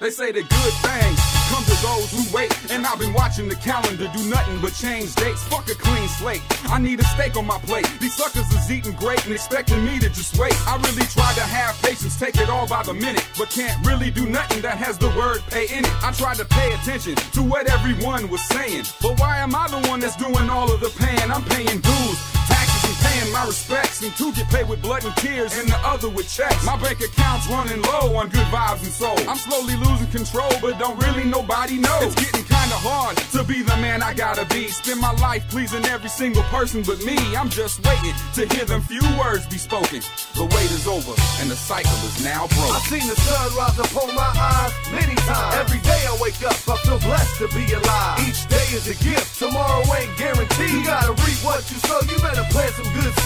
They say the good things come to those who wait. And I've been watching the calendar do nothing but change dates. Fuck a clean slate. I need a steak on my plate. These suckers is eating great and expecting me to just wait. I really try to have patience, take it all by the minute, but can't really do nothing that has the word pay in it. I try to pay attention to what everyone was saying. But why am I the one that's doing all of the paying? I'm paying dues taxes and paying respects. And two get paid with blood and tears, and the other with checks. My bank account's running low on good vibes and soul. I'm slowly losing control, but don't really nobody know. It's getting kinda hard to be the man I gotta be. Spend my life pleasing every single person but me. I'm just waiting to hear them few words be spoken. The wait is over, and the cycle is now broke. I've seen the sun rise upon my eyes many times. Every day I wake up, I feel blessed to be alive. Each day is a gift, tomorrow ain't guaranteed. You gotta reap what you sow, you better seeds.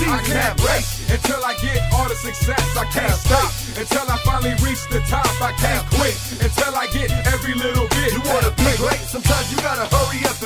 I can't wait until I get all the success. I can't stop until I finally reach the top. I can't quit until I get every little bit. You wanna be great, sometimes you gotta hurry up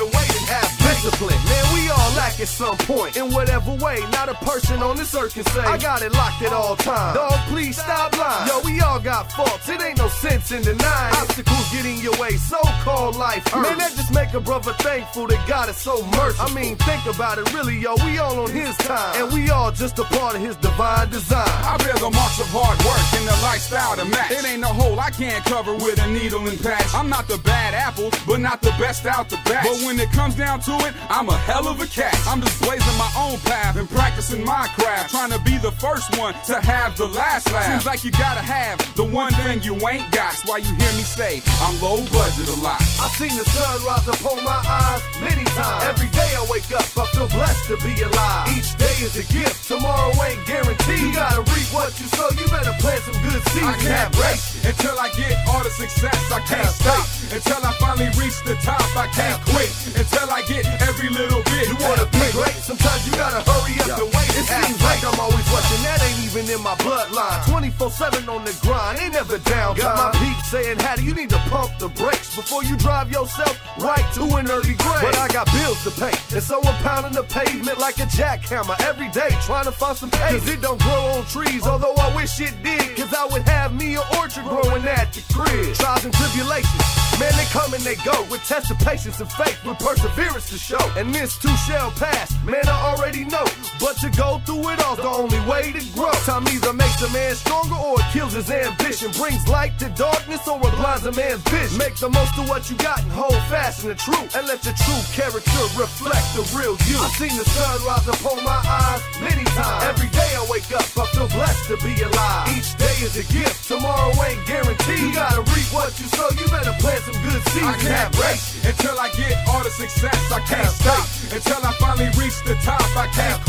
some point, in whatever way. Not a person on this earth can say, I got it locked at all times. Dog, please stop lying. Yo, we all got faults, it ain't no sense in denying. Obstacles get in your way, so-called life hurts. Man, that just make a brother thankful that God is so merciful. I mean, think about it, really, yo, we all on his time. And we all just a part of his divine design. I bear the marks of hard work and the lifestyle to match. It ain't a hole I can't cover with a needle and patch. I'm not the bad apple, but not the best out the batch. But when it comes down to it, I'm a hell of a cat. I'm just blazing my own path and practicing my craft. Trying to be the first one to have the last laugh. Seems like you gotta have the one thing you ain't got. That's why you hear me say I'm low budget a lot. I've seen the sun rise upon my eyes many times. Every day I wake up, I feel blessed to be alive. Each day is a gift, tomorrow ain't guaranteed. You gotta reap what you sow, you better plant some good seeds. I can't have wait until I get all the success. I can't stop until I finally reach the top. I can't quit until I get every little bit. You wanna be great, sometimes you gotta hurry up and wait. It seems like I'm always rushing, that ain't even in my bloodline. 24-7 on the grind, ain't never down. Got my saying, Hattie, you need to pump the brakes before you drive yourself right to an early grave. But I got bills to pay, and so I'm pounding the pavement like a jackhammer every day, trying to find some pay. Cause it don't grow on trees, although I wish it did. Cause I would have me an orchard growing at the crib. Trials and tribulations, man, they come and they go. With test of patience and faith, with perseverance to show. And this too shall pass, man, I already know. But to go through it all's the only way to grow. Time either makes a man stronger or it kills his ambition. Brings light to darkness or it blinds a man's vision. Make the most of what you got and hold fast in the truth. And let your true character reflect the real you. I've seen the sun rise upon my eyes many times. Every day I wake up, I feel blessed to be alive. Each day is a gift, tomorrow ain't guaranteed. You gotta reap what you sow, you better plant some good seeds. I can't wait until I get all the success. I can't stop until I finally reach the top. I can't